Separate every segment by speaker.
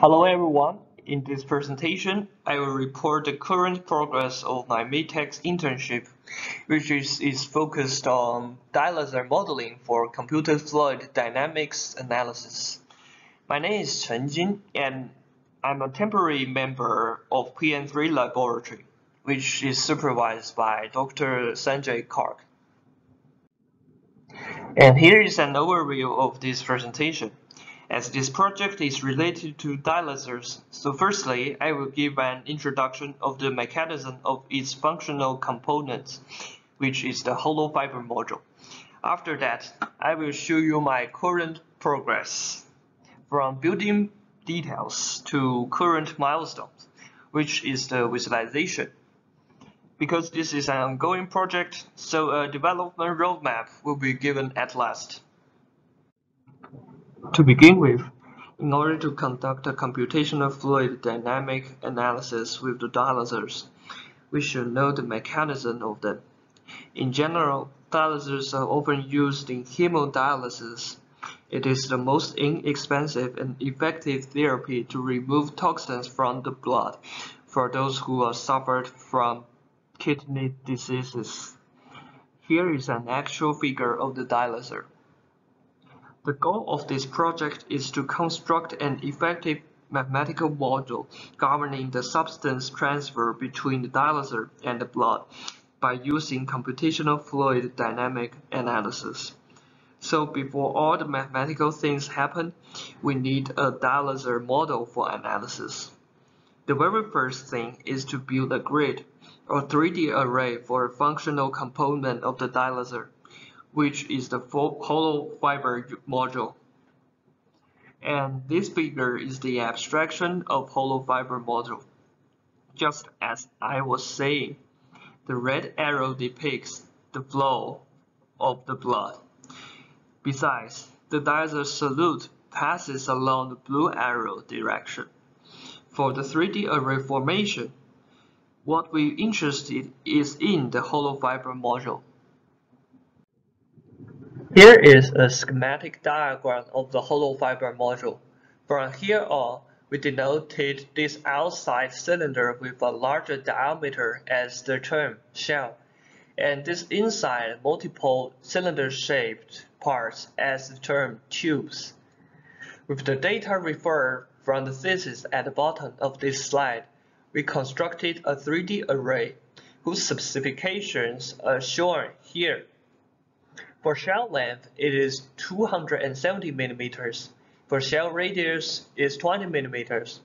Speaker 1: Hello everyone. In this presentation, I will report the current progress of my Mitacs internship, which is, is focused on dialyzer modeling for computer fluid dynamics analysis. My name is Cheng Jin, and I'm a temporary member of PM3 laboratory, which is supervised by Dr. Sanjay Kharche. And here is an overview of this presentation as this project is related to dialyzers. So firstly, I will give an introduction of the mechanism of its functional components, which is the hollow fiber module. After that, I will show you my current progress from building details to current milestones, which is the visualization. Because this is an ongoing project, so a development roadmap will be given at last. To begin with, in order to conduct a computational fluid dynamic analysis with the dialyzers, we should know the mechanism of them. In general, dialyzers are often used in hemodialysis. It is the most inexpensive and effective therapy to remove toxins from the blood for those who have suffered from kidney diseases. Here is an actual figure of the dialyzer. The goal of this project is to construct an effective mathematical model governing the substance transfer between the dialyzer and the blood by using computational fluid dynamic analysis. So before all the mathematical things happen, we need a dialyzer model for analysis. The very first thing is to build a grid or 3D array for a functional component of the dialyzer which is the hollow fiber module. And this figure is the abstraction of hollow fiber module. Just as I was saying, the red arrow depicts the flow of the blood. Besides, the dialyzer solute passes along the blue arrow direction. For the 3D array formation, what we're interested is in the hollow fiber module. Here is a schematic diagram of the hollow fiber module. From here on, we denoted this outside cylinder with a larger diameter as the term shell, and this inside multiple cylinder-shaped parts as the term tubes. With the data referred from the thesis at the bottom of this slide, we constructed a 3D array whose specifications are shown here. For shell length, it is 270 millimeters. For shell radius, is 20 millimeters.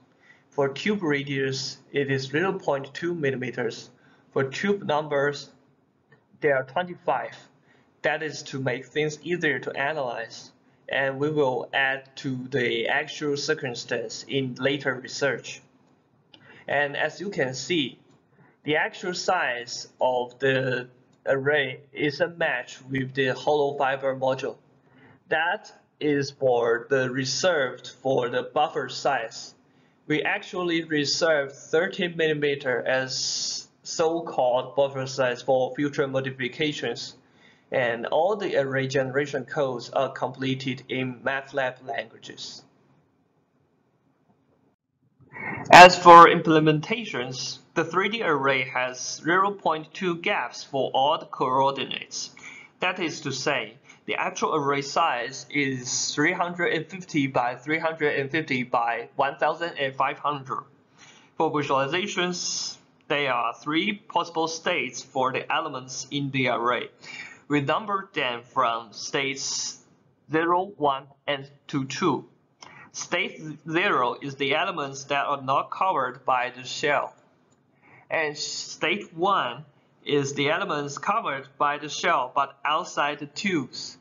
Speaker 1: For tube radius, it is 0.2 millimeters. For tube numbers, there are 25. That is to make things easier to analyze. And we will add to the actual circumstance in later research. And as you can see, the actual size of the array is a match with the hollow fiber module. That is for the reserved for the buffer size. We actually reserved 30 millimeter as so-called buffer size for future modifications. And all the array generation codes are completed in MATLAB languages. As for implementations, the 3D array has 0.2 gaps for all the coordinates. That is to say, the actual array size is 350 by 350 by 1500. For visualizations, there are three possible states for the elements in the array. We number them from states 0, 1, and to 2. State 0 is the elements that are not covered by the shell and state 1 is the elements covered by the shell but outside the tubes.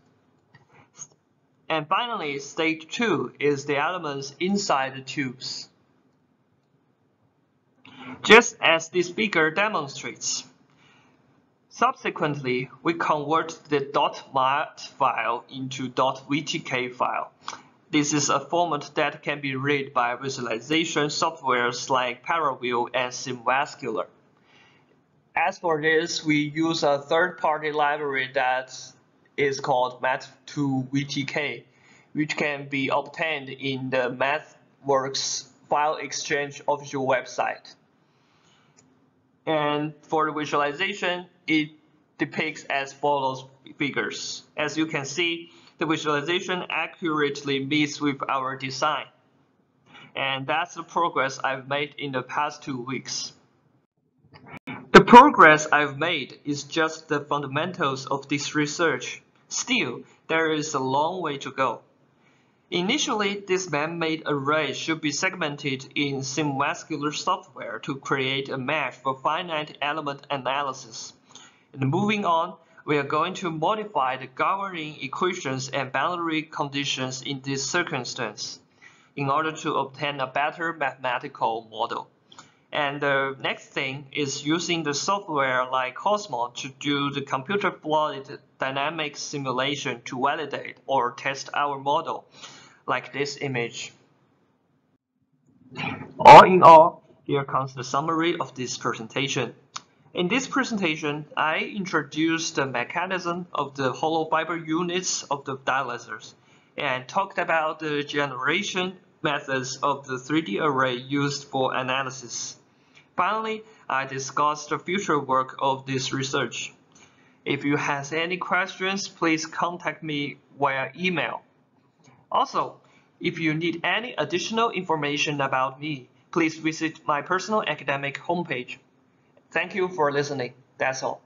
Speaker 1: And finally, state 2 is the elements inside the tubes. Just as this figure demonstrates. Subsequently, we convert the .mat file into .vtk file. This is a format that can be read by visualization softwares like ParaView and SimVascular. As for this, we use a third-party library that is called Math2VTK, which can be obtained in the MathWorks File Exchange official website. And for the visualization, it depicts as follows figures. As you can see, the visualization accurately meets with our design. And that's the progress I've made in the past two weeks. The progress I've made is just the fundamentals of this research. Still, there is a long way to go. Initially, this man-made array should be segmented in SimVascular software to create a mesh for finite element analysis. And moving on, we are going to modify the governing equations and boundary conditions in this circumstance in order to obtain a better mathematical model. And the next thing is using the software like Cosmo to do the computer fluid dynamic simulation to validate or test our model, like this image. All in all, here comes the summary of this presentation. In this presentation, I introduced the mechanism of the hollow fiber units of the dialyzers and talked about the generation methods of the 3D array used for analysis. Finally, I discussed the future work of this research. If you have any questions, please contact me via email. Also, if you need any additional information about me, please visit my personal academic homepage. Thank you for listening. That's all.